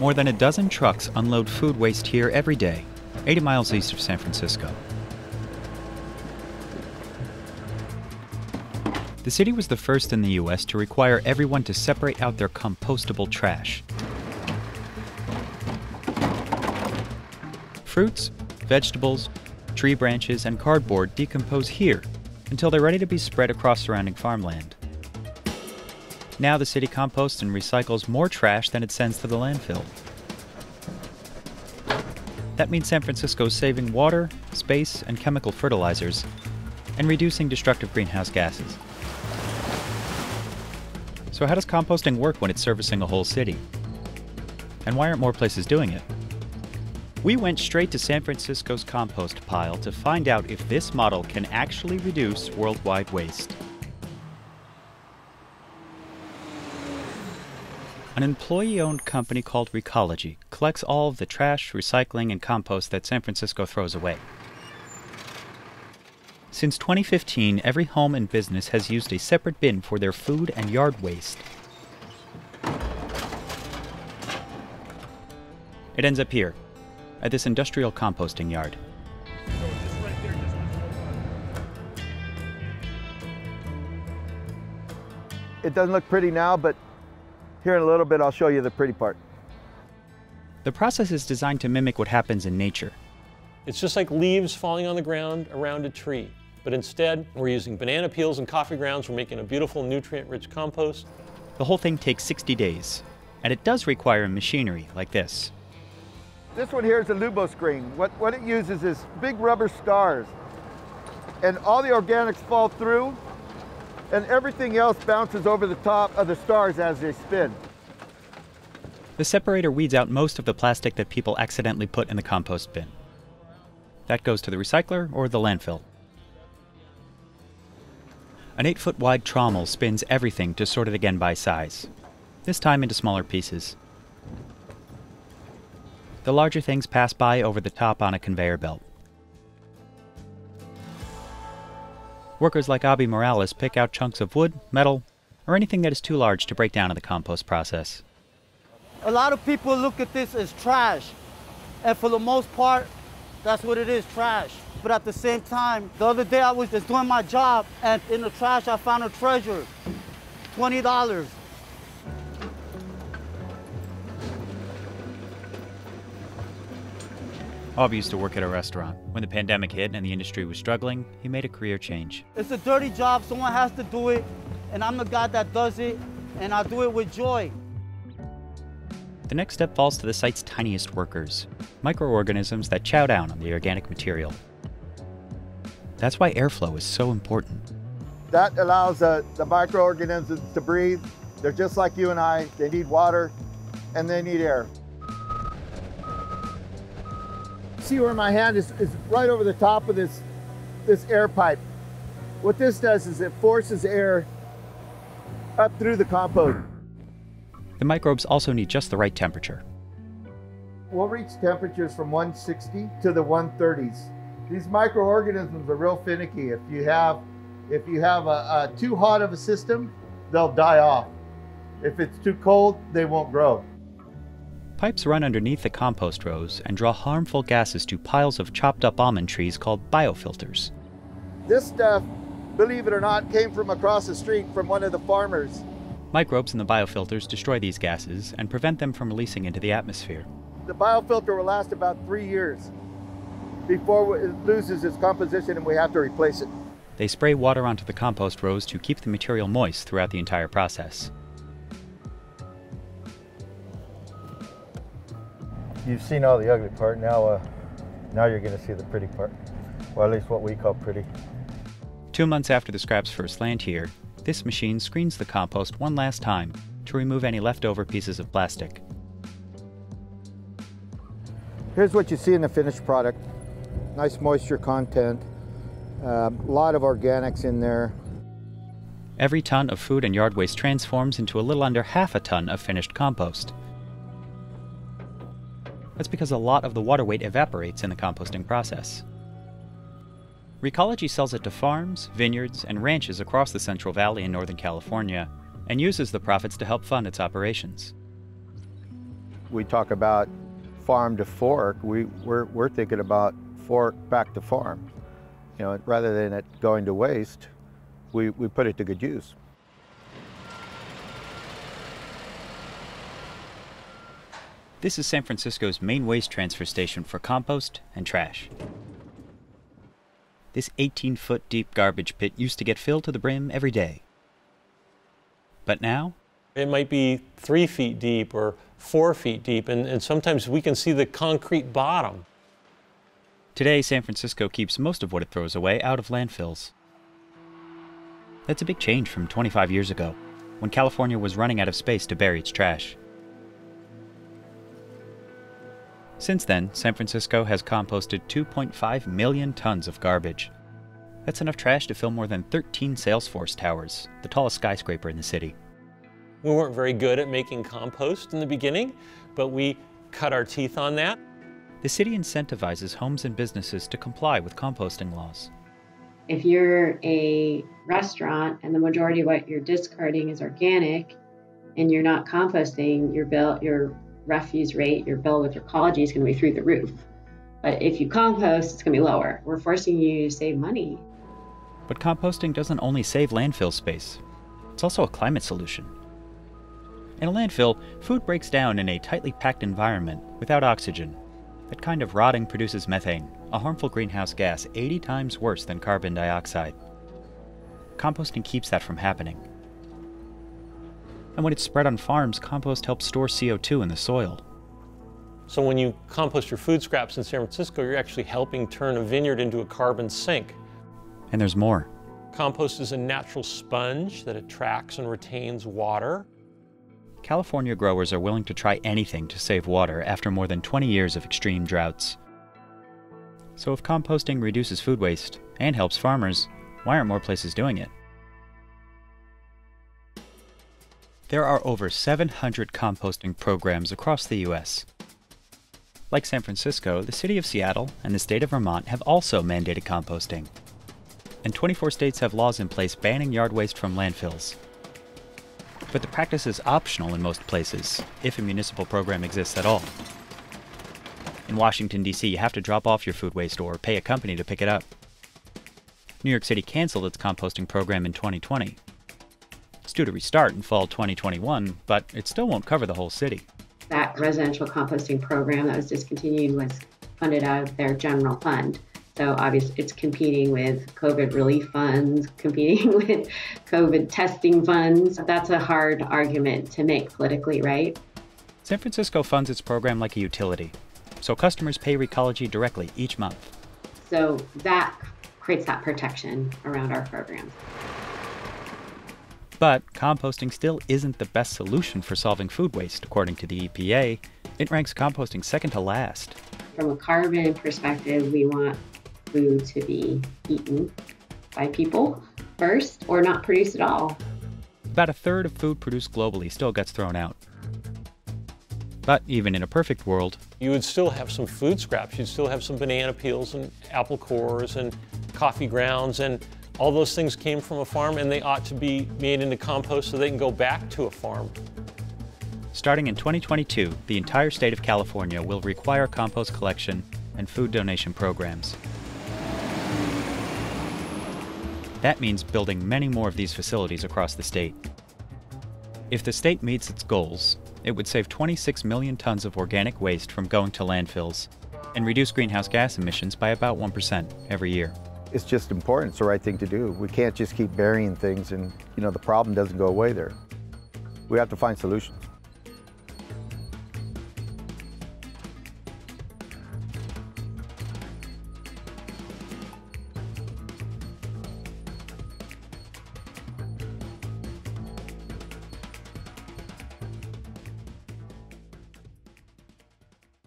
More than a dozen trucks unload food waste here every day, 80 miles east of San Francisco. The city was the first in the US to require everyone to separate out their compostable trash. Fruits, vegetables, tree branches, and cardboard decompose here until they're ready to be spread across surrounding farmland. Now the city composts and recycles more trash than it sends to the landfill. That means San Francisco is saving water, space, and chemical fertilizers, and reducing destructive greenhouse gases. So, how does composting work when it's servicing a whole city? And why aren't more places doing it? We went straight to San Francisco's compost pile to find out if this model can actually reduce worldwide waste. An employee owned company called Recology collects all of the trash, recycling, and compost that San Francisco throws away. Since 2015, every home and business has used a separate bin for their food and yard waste. It ends up here, at this industrial composting yard. It doesn't look pretty now, but here in a little bit I'll show you the pretty part. The process is designed to mimic what happens in nature. It's just like leaves falling on the ground around a tree. But instead, we're using banana peels and coffee grounds. We're making a beautiful nutrient-rich compost. The whole thing takes 60 days, and it does require machinery like this. This one here is a Lubo screen. What, what it uses is big rubber stars. And all the organics fall through, and everything else bounces over the top of the stars as they spin. The separator weeds out most of the plastic that people accidentally put in the compost bin. That goes to the recycler or the landfill. An 8 foot wide trommel spins everything to sort it again by size, this time into smaller pieces. The larger things pass by over the top on a conveyor belt. Workers like Abby Morales pick out chunks of wood, metal, or anything that is too large to break down in the compost process. A lot of people look at this as trash, and for the most part, that's what it is, trash. But at the same time, the other day I was just doing my job, and in the trash I found a treasure, $20. Bob used to work at a restaurant. When the pandemic hit and the industry was struggling, he made a career change. It's a dirty job, someone has to do it, and I'm the guy that does it, and I do it with joy. The next step falls to the site's tiniest workers, microorganisms that chow down on the organic material. That's why airflow is so important. That allows uh, the microorganisms to breathe. They're just like you and I. They need water and they need air. See where my hand is, is right over the top of this, this air pipe. What this does is it forces air up through the compost. The microbes also need just the right temperature. We'll reach temperatures from 160 to the 130s. These microorganisms are real finicky. If you have, if you have a, a too hot of a system, they'll die off. If it's too cold, they won't grow. Pipes run underneath the compost rows and draw harmful gases to piles of chopped up almond trees called biofilters. This stuff, believe it or not, came from across the street from one of the farmers. Microbes in the biofilters destroy these gases and prevent them from releasing into the atmosphere. The biofilter will last about three years before it loses its composition and we have to replace it. They spray water onto the compost rows to keep the material moist throughout the entire process. You've seen all the ugly part, now, uh, now you're going to see the pretty part. Or at least what we call pretty. Two months after the scraps first land here, this machine screens the compost one last time to remove any leftover pieces of plastic. Here's what you see in the finished product. Nice moisture content, a um, lot of organics in there. Every ton of food and yard waste transforms into a little under half a ton of finished compost. That's because a lot of the water weight evaporates in the composting process. Recology sells it to farms, vineyards, and ranches across the Central Valley in Northern California and uses the profits to help fund its operations. we talk about farm to fork, we, we're, we're thinking about fork back to farm. You know, rather than it going to waste, we, we put it to good use. This is San Francisco's main waste transfer station for compost and trash. This 18 foot deep garbage pit used to get filled to the brim every day. But now? It might be three feet deep or four feet deep, and, and sometimes we can see the concrete bottom. Today, San Francisco keeps most of what it throws away out of landfills. That's a big change from 25 years ago, when California was running out of space to bury its trash. Since then, San Francisco has composted 2.5 million tons of garbage. That's enough trash to fill more than 13 Salesforce towers, the tallest skyscraper in the city. We weren't very good at making compost in the beginning, but we cut our teeth on that. The city incentivizes homes and businesses to comply with composting laws. If you're a restaurant and the majority of what you're discarding is organic and you're not composting, your bill your refuse rate, your bill with your ecology is going to be through the roof. But if you compost, it's going to be lower. We're forcing you to save money. But composting doesn't only save landfill space, it's also a climate solution. In a landfill, food breaks down in a tightly packed environment without oxygen. That kind of rotting produces methane, a harmful greenhouse gas 80 times worse than carbon dioxide. Composting keeps that from happening. And when it's spread on farms, compost helps store CO2 in the soil. So when you compost your food scraps in San Francisco, you're actually helping turn a vineyard into a carbon sink. And there's more. Compost is a natural sponge that attracts and retains water. California growers are willing to try anything to save water after more than 20 years of extreme droughts. So if composting reduces food waste and helps farmers, why aren't more places doing it? There are over 700 composting programs across the U.S. Like San Francisco, the city of Seattle and the state of Vermont have also mandated composting. And 24 states have laws in place banning yard waste from landfills. But the practice is optional in most places, if a municipal program exists at all. In Washington, D.C., you have to drop off your food waste or pay a company to pick it up. New York City canceled its composting program in 2020. It's due to restart in fall 2021, but it still won't cover the whole city. That residential composting program that was discontinued was funded out of their general fund. So obviously it's competing with COVID relief funds, competing with COVID testing funds. That's a hard argument to make politically, right? San Francisco funds its program like a utility, so customers pay Recology directly each month. So that creates that protection around our programs. But composting still isn't the best solution for solving food waste, according to the EPA. It ranks composting second to last. From a carbon perspective, we want food to be eaten by people first or not produced at all. About a third of food produced globally still gets thrown out. But even in a perfect world, you would still have some food scraps. You'd still have some banana peels and apple cores and coffee grounds and all those things came from a farm and they ought to be made into compost so they can go back to a farm. Starting in 2022, the entire state of California will require compost collection and food donation programs. That means building many more of these facilities across the state. If the state meets its goals, it would save 26 million tons of organic waste from going to landfills and reduce greenhouse gas emissions by about 1% every year it's just important. It's the right thing to do. We can't just keep burying things and, you know, the problem doesn't go away there. We have to find solutions.